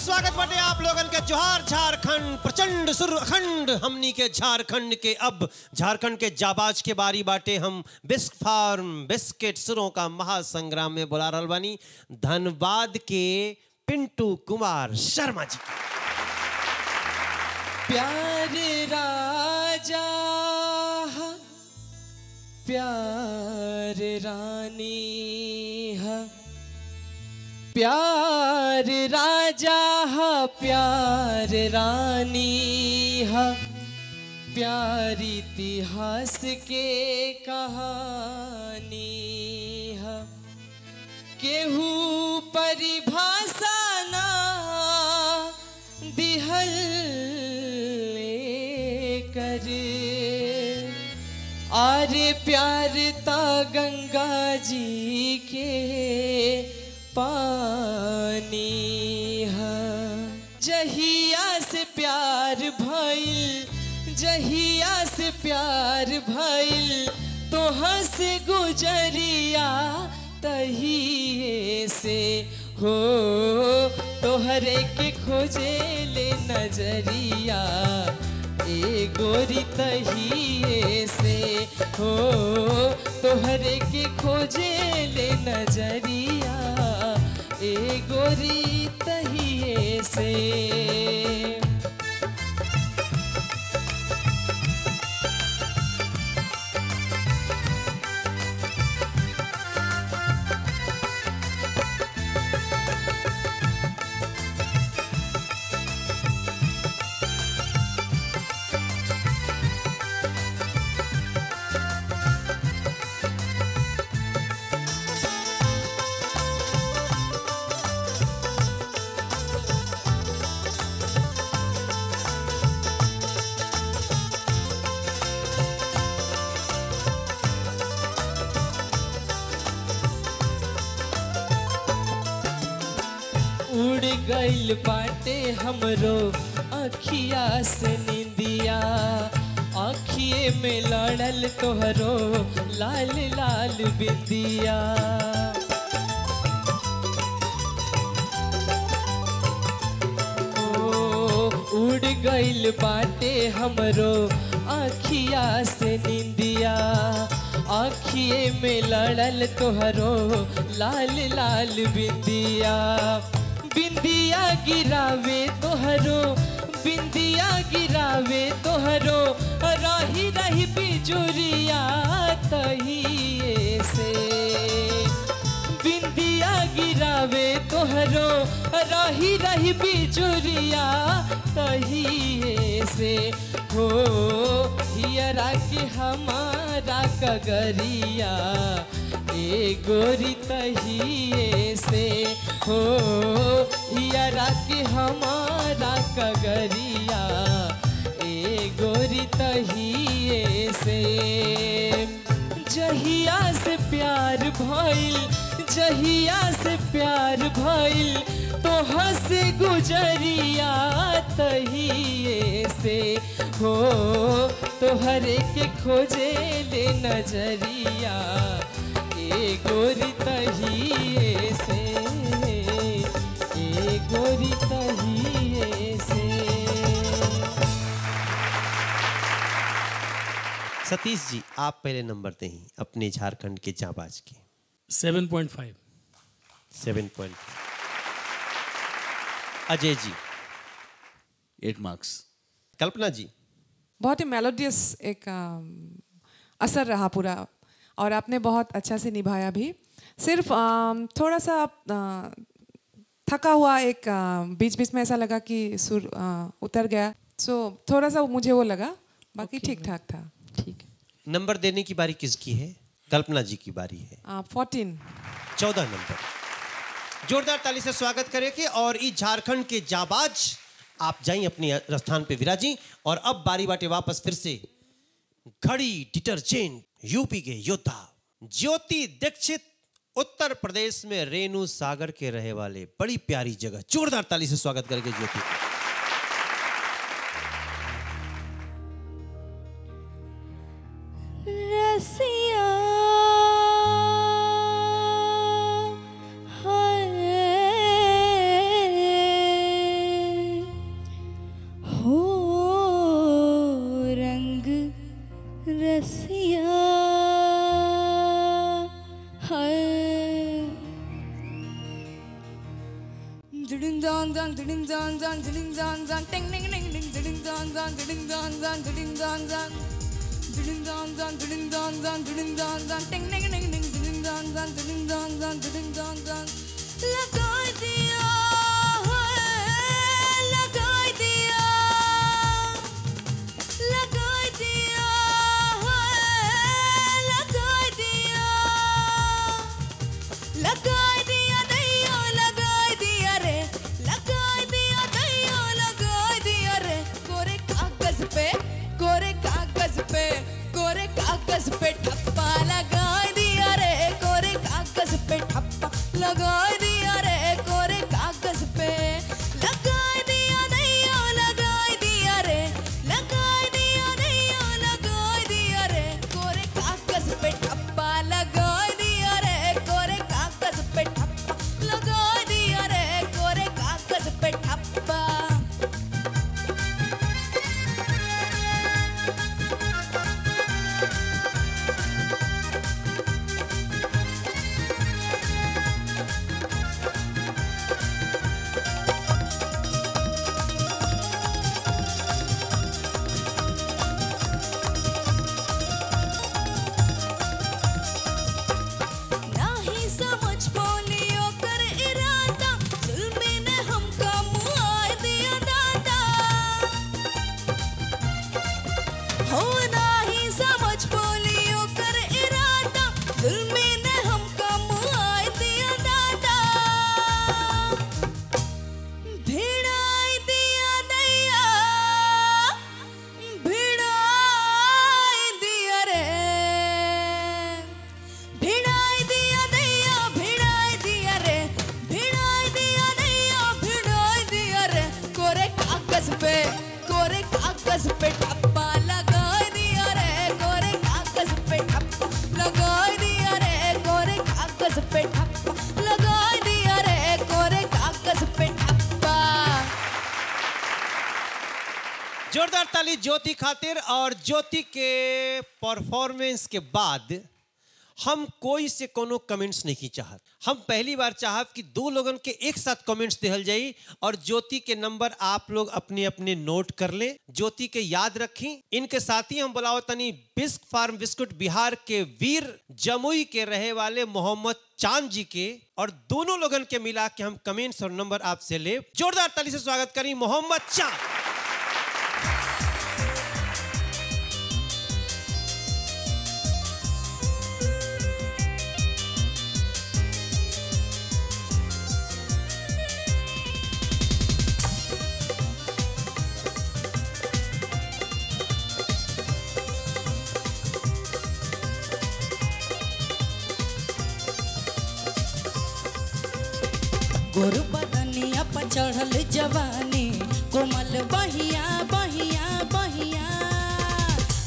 स्वागत बटे आप लोगन के जोहार झारखंड, प्रचंड सुर अखंड हमनी के झारखंड के अब। झारखंड के जाबाज के बारी बाटे हम। बिस्क फार्म, बिस्किट सुरों का महासंग्राम में बुला रहा बानी। धनबाद के पिंटू कुमार शर्मा जी। प्यार राजा, प्यार रानी। प्यार राजा है, प्यार रानी है। प्यार इतिहास के कहानी है। केहू परिभाषा ना दिहल कर आरे प्यार ता गंगा जी के पानी है। जहिया से प्यार भइल, जहिया से प्यार भइल तो हंस गुजरिया तहिए से। हो, तोहरे के खोजे ले नज़रिया, ए गोरी तहिए से। हो, तोहरे के खोजे ले नज़रिया। ए गोरी तहिए से। उड़ गइल बाटे हमरो अखिया से निंदिया। अखिए में लड़ल तोहरो लाल लाल बिंदिया। उड़ गइल बाटे हमरो अखिया से निंदिया। अखिए में लड़ल तोहरो लाल लाल बिंदिया। बिंदिया गिरावे तोहरो, बिंदिया गिरावे तोहरो, रही रही बिजुरिया तहिए से। बिंदिया गिरावे तोहरो, रही रही बिजुरिया तहिए से। हो हियरा के हमारा कगरिया ए गोरी तहिए से। हो हियरा के हमारा कगरिया। ए गोरी तहिए से। जहिया से प्यार भइल, जहिया से प्यार भइल तो हंस गुजरिया तहिए से। हो, तोहरे के खोजे ले नज़रिया। गोरी तहिए से ए गोरी तहिए से। सतीश जी आप पहले नंबर दें अपने झारखंड के जाबाज के। Seven point five. Seven point Ajay ji. Eight marks Kalpana ji. बहुत ही मेलोडियस एक असर रहा पूरा और आपने बहुत अच्छा से निभाया भी। सिर्फ़ थोड़ा सा थका हुआ एक बीच बीच में ऐसा लगा कि सुर उतर गया। सो थोड़ा सा मुझे वो लगा बाकी ठीक ठाक था। ठीक नंबर देने की बारी किसकी है? कल्पना जी की बारी है। फोर्टीन चौदह नंबर। जोरदार ताली से स्वागत करें कि और इस झारखंड के जाबाज आप जाइए अपने स्थान पे विराजी और अब बारी बाटे वापस फिर से। घड़ी डिटर्जेंट यूपी के योद्धा, ज्योति दीक्षित उत्तर प्रदेश में रेणु सागर के रहे वाले बड़ी प्यारी जगह, जोरदार ताली से स्वागत करेंगे ज्योति zan zan let go so much more जोरदार ताली ज्योति खातिर और ज्योति के परफॉर्मेंस के बाद हम कोई से कोनो कमेंट्स नहीं चाहत। हम पहली बार चाहब कि दो लोगन के एक साथ कमेंट्स दिहल जाई और ज्योति के नंबर आप लोग अपने अपने नोट कर लें, ज्योति के याद रखें। इनके साथ ही हम बुलाओ तनी बिस्क फार्म बिस्कुट बिहार के वीर जमुई के रहे वाले मोहम्मद चाँद जी के और दोनों लोगन के मिला के हम कमेंट्स और नंबर आपसे ले। जोरदार ताली से स्वागत करी मोहम्मद चाँद। गोरु बदनिया पर चढ़ल जवानी, कोमल बहिया बहिया बहिया।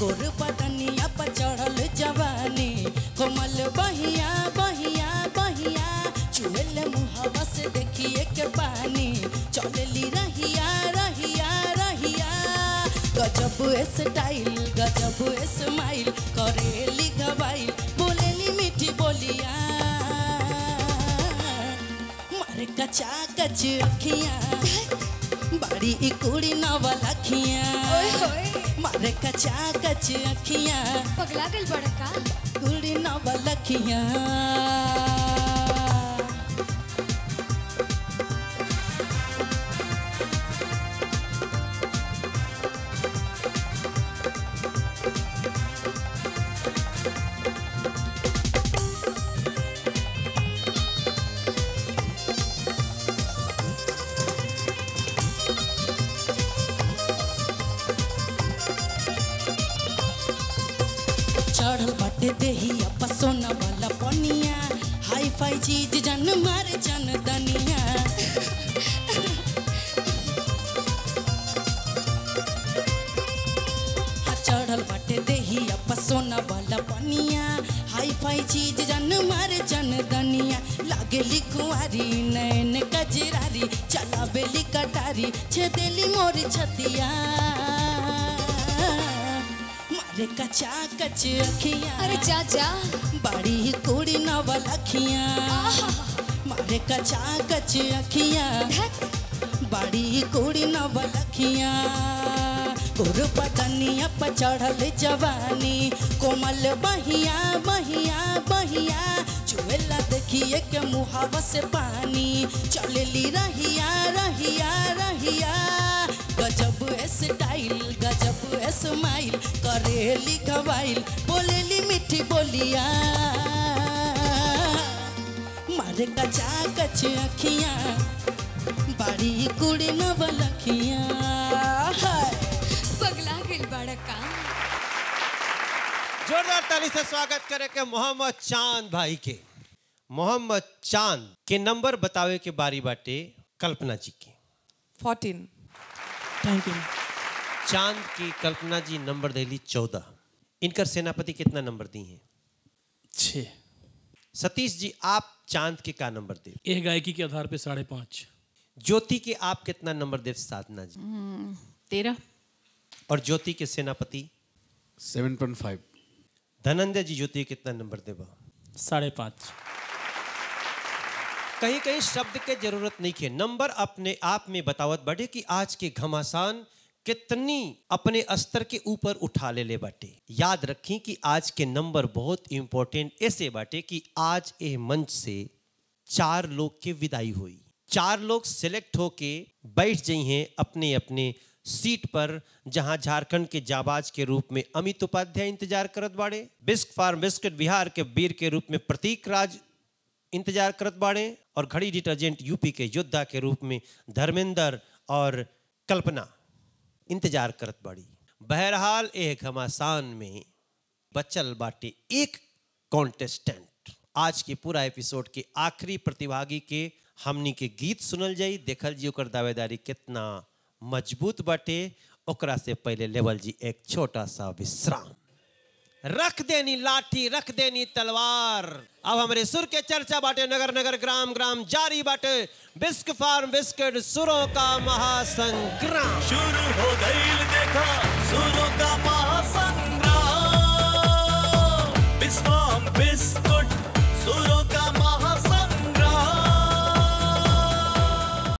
गोरु बदनिया पर चढ़ल जवानी, कोमल बहिया बहिया बहिया। चुहल मुहवा से देखिए के पानी चलली रहिया रहिया रहिया। गजब स्टाइल, गजब कचा कच अखियाँ बड़ी कुड़ी ओए होए। मारे कचा कच अखियाँ पगला गल बड़का। कुड़ी नवल अखियाँ चढ़ल बाटे देहिया पसोना वाला पनिया। हाई फाई चीज़ जन मारे जन दनिया। हा चढ़ल बाटे देहिया पसोना वाला पनिया। हाई फाई चीज़ जन मारे जन दनिया। लागेली कुंवारी नैन कजरारी चला बेली कटारी छेदेली मोरी छतिया। मारे कचा कच अखियाँ अरे जा बड़ी कुड़ी नवल अखियाँ मारे कचा कच अखियाँ बाड़ी कुड़ी नवलखिया गुरु पतनिया पर चढ़ल जवानी। कोमल बहिया बहिया बहिया। चुएला देखिए के मुहावा से पानी। चलेली रहिया रहिया रहिया। गजब स्टाइल गजब स्माइल करेली गवाइल बोलेली मीठी बोलिया। मारे कचा कच अखियाँ बाड़ी कुड़ी नवलखिया हाय। पगला गइल बाड़ा का जोरदार ताली से स्वागत करे के मोहम्मद चाँद भाई के। मोहम्मद चाँद के नंबर बतावे के बारी बाटे कल्पना जी के। फोर्टीन थैंक यू चाँद की कल्पना जी नंबर दे ली चौदह। इनकर सेनापति कितना नंबर दी हैं? छः सतीश जी आप चाँद के का नंबर दे? एक गायकी के आधार पे साढ़े पाँच। ज्योति के आप कितना नंबर दे साधना जी? तेरह। और ज्योति के सेनापति? Seven point five. Dhananjay ji Jyoti कितना नंबर देबा? साढ़े पाँच। कहीं कहीं शब्द के ज़रूरत नहीं है नंबर अपने आप में बतावत बढ़े कि आज के घमासान कितनी अपने स्तर के ऊपर उठा ले ले बाटे। याद रखी कि आज के नंबर बहुत इंपॉर्टेंट ऐसे बाटे कि आज ए मंच से चार लोग के विदाई हुई। चार लोग सिलेक्ट होके बैठ जाई हैं अपने अपने सीट पर, जहाँ झारखंड के जाबाज के रूप में अमित उपाध्याय इंतज़ार करत बाड़े, बिस्क फार्म बिस्किट बिहार के वीर के रूप में प्रतीक राज इंतज़ार करत बाड़े, और घड़ी डिटर्जेंट यूपी के योद्धा के रूप में धर्मेंद्र और कल्पना। इंतज़ार करत बड़ी। बहरहाल एक घमासान में बचल बाटे एक कॉन्टेस्टेंट आज के पूरा एपिसोड के आखिरी प्रतिभागी के हमनी के गीत सुनल जाई, देखल जी ओकर दावेदारी कितना मज़बूत बाटे। ओकरा से पहले लेवल जी एक छोटा सा विश्राम। रख देनी लाठी, रख देनी तलवार। अब हमारे सुर के चर्चा बाटे नगर नगर, ग्राम ग्राम, जारी बाटे। बिस्क फार्म, बिस्किट, सुरों का महासंग्राम। शुरू हो गई देखा, सुरों का महासंग्राम। बिस्वाम बिस्कुट सुरों